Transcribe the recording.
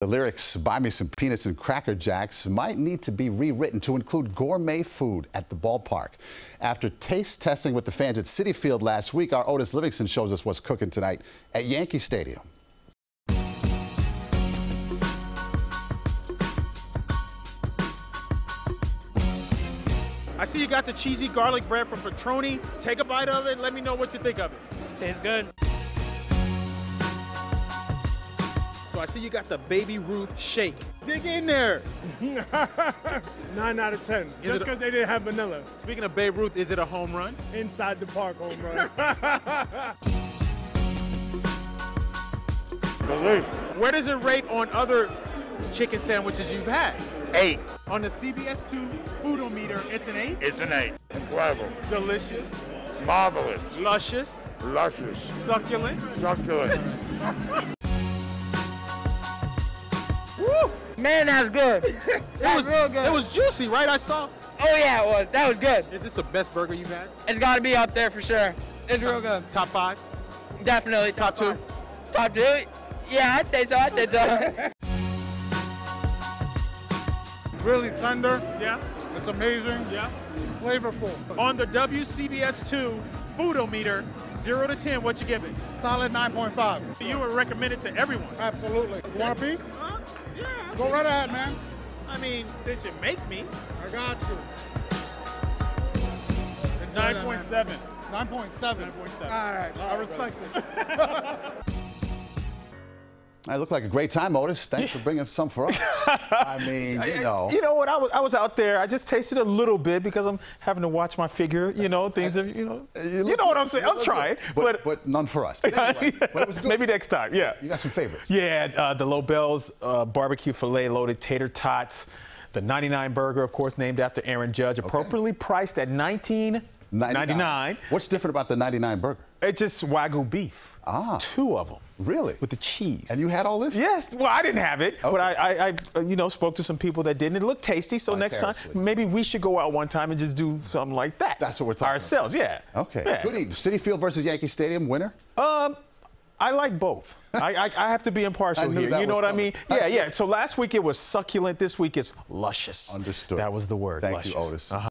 The lyrics, Buy Me Some Peanuts and Cracker Jacks, might need to be rewritten to include gourmet food at the ballpark. After taste testing with the fans at Citi Field last week, our Otis Livingston shows us what's cooking tonight at Yankee Stadium. I see you got the cheesy garlic bread from Petroni. Take a bite of it and let me know what you think of it. Tastes good. So I see you got the Baby Ruth shake. Dig in there. Nine out of ten. it Just because they didn't have vanilla Speaking of Babe Ruth, is it a home run? inside the park home run. Where does it rate on other chicken sandwiches you've had? Eight. On the CBS2 Foodometer, it's an 8. It's an eight. Incredible. Delicious, Marvelous. luscious, Luscious. succulent. Succulent. Man, that was good. It That was real good. It was juicy, right? I saw. Oh yeah, it was. That was good. Is this the best burger you've had? It's got to be up there for sure. It's real good. Top five? Definitely top, Top two? Top two? Yeah, I'd say so. I'd say so. really tender. Yeah. It's amazing. Yeah. Flavorful. On the WCBS2 Foodometer, 0 to 10, what you give it? Solid 9.5. You would recommend it to everyone. Absolutely. You want a piece? Yeah. Go right ahead, man. I mean, since you make me, I got you. 9.7. 9.7. 9.7. All right. I respect it. I look like a great time, Otis. Thanks for bringing some for us. I mean, you know. You know what? I was I was out there. I just tasted a little bit because I'm having to watch my figure. You know, things are you know. You, look know what I'm saying? I'm trying, good. but, but none for us. Anyway, but it was good. maybe next time. Yeah. You got some favorites. Yeah, uh, the Lobel's uh, barbecue filet loaded tater tots, the 99 burger, of course, named after Aaron Judge, appropriately priced at 19.99. What's different about the 99 burger? It's just wagyu beef. Ah. Two of them. Really? With the cheese. And you had all this? Yes. Well, I didn't have it, but I, I, I, uh, you know, spoke to some people that didn't. It looked tasty. So next time, maybe we should go out one time and just do something like that. That's what we're talking about. ourselves. Yeah. Okay. Yeah. Good evening. Citi Field versus Yankee Stadium, winner? Um, I like both. I, I, I have to be impartial here. You know what I mean? Yeah, yeah. So last week it was succulent. This week it's luscious. Understood. That was the word. Thank luscious. you, Otis. Uh-huh.